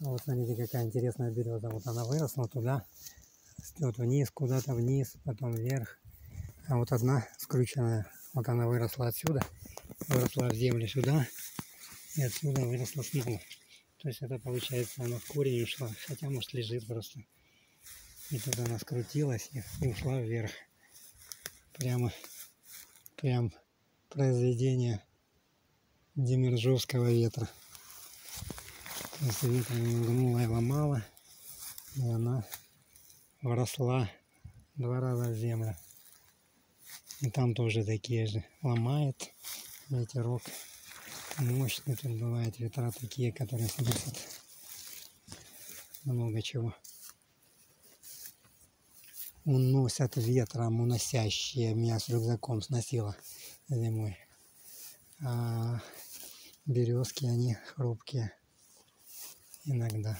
Вот смотрите, какая интересная береза. Вот она выросла туда, растет вниз, куда-то вниз, потом вверх. А вот одна скрученная, вот она выросла отсюда, выросла в землю сюда, и отсюда выросла снова. То есть это получается она в корень ушла, хотя может лежит просто. И тут она скрутилась и, и ушла вверх. Прямо, прям произведение Демержовского ветра. Есть ветра не гнула и ломала, и она вросла два раза в землю. И там тоже такие же. Ломает ветерок. Мощный тут бывает ветра такие, которые сносят много чего. Уносят ветром, уносящие меня с рюкзаком сносило зимой. А березки, они хрупкие иногда.